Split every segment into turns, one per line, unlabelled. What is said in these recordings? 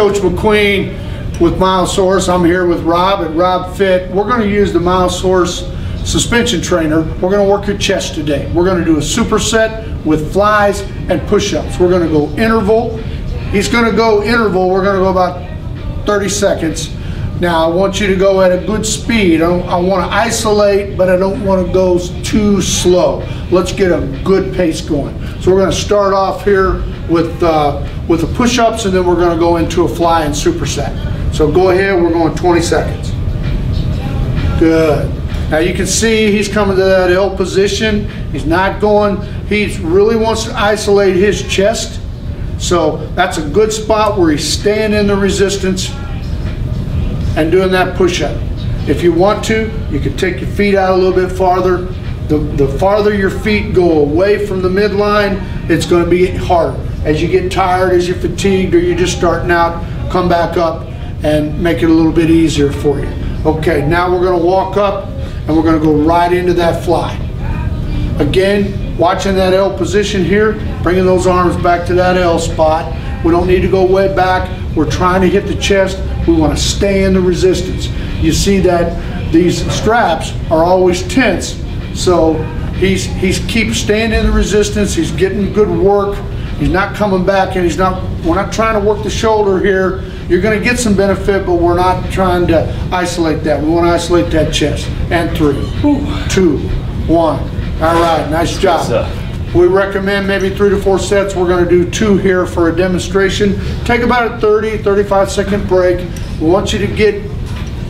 Coach McQueen with Myosource. I'm here with Rob at Rob Fit. We're going to use the Myosource suspension trainer. We're going to work your chest today. We're going to do a superset with flies and push-ups. We're going to go interval. He's going to go interval. We're going to go about 30 seconds. Now I want you to go at a good speed. I, I want to isolate, but I don't want to go too slow. Let's get a good pace going. So we're going to start off here with uh, with the push-ups, and then we're going to go into a fly and superset. So go ahead. We're going 20 seconds. Good. Now you can see he's coming to that L position. He's not going. He really wants to isolate his chest. So that's a good spot where he's staying in the resistance and doing that push-up. If you want to, you can take your feet out a little bit farther. The, the farther your feet go away from the midline, it's going to be harder. As you get tired, as you're fatigued, or you're just starting out, come back up and make it a little bit easier for you. Okay, now we're going to walk up and we're going to go right into that fly. Again, watching that L position here, bringing those arms back to that L spot. We don't need to go way back. We're trying to hit the chest. We want to stay in the resistance. You see that these straps are always tense, so he's he's keep staying in the resistance. He's getting good work. He's not coming back, and he's not. We're not trying to work the shoulder here. You're going to get some benefit, but we're not trying to isolate that. We want to isolate that chest. And three, two, one. All right, nice job. We recommend maybe three to four sets. We're going to do two here for a demonstration. Take about a 30, 35 second break. We want you to get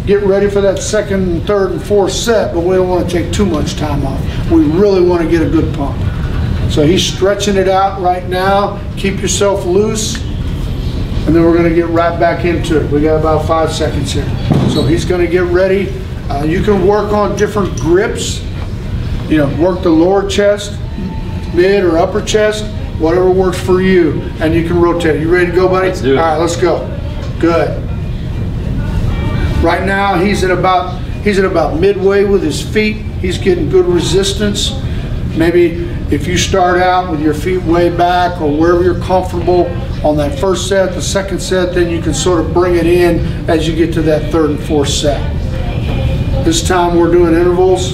get ready for that second, third, and fourth set, but we don't want to take too much time off. We really want to get a good pump. So he's stretching it out right now. Keep yourself loose. And then we're going to get right back into it. We got about five seconds here. So he's going to get ready. Uh, you can work on different grips. You know, work the lower chest, mid or upper chest, whatever works for you. And you can rotate. You ready to go, buddy?
Let's do it.
All right, let's go. Good. Right now, he's at about he's at about midway with his feet. He's getting good resistance. Maybe if you start out with your feet way back or wherever you're comfortable on that first set, the second set, then you can sort of bring it in as you get to that third and fourth set. This time we're doing intervals.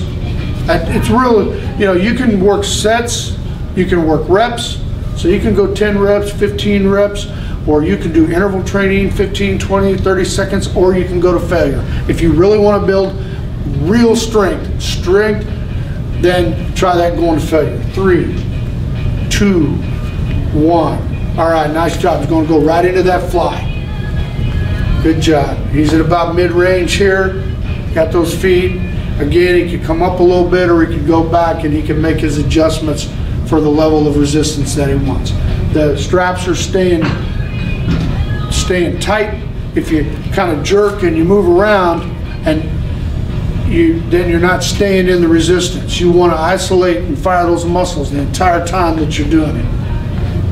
It's really, you know, you can work sets, you can work reps, so you can go 10 reps, 15 reps, or you can do interval training, 15, 20, 30 seconds, or you can go to failure. If you really want to build real strength, strength, then try that going to failure. Three, two, one. All right, nice job. He's going to go right into that fly. Good job. He's at about mid-range here. Got those feet. Again, he could come up a little bit or he could go back and he can make his adjustments for the level of resistance that he wants. The straps are staying staying tight. If you kind of jerk and you move around and you then you're not staying in the resistance. You want to isolate and fire those muscles the entire time that you're doing it.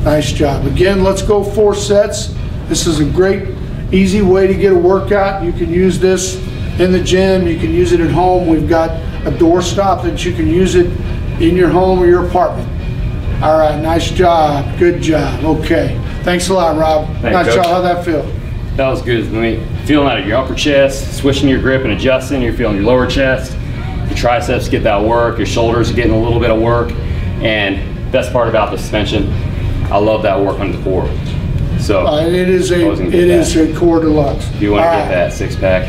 Nice job. Again, let's go four sets. This is a great, easy way to get a workout. You can use this in the gym. You can use it at home. We've got a door stop that you can use it in your home or your apartment. All right, nice job. Good job. Okay. Thanks a lot, Rob.
Thanks,
nice
Coach.
job. How'd that feel?
That was good. I mean, feeling out of your upper chest, switching your grip and adjusting. You're feeling your lower chest. Your triceps get that work. Your shoulders are getting a little bit of work. And best part about the suspension, I love that work on the core. So
Uh, it is a it is a core deluxe.
if you want to get
right.
that six pack,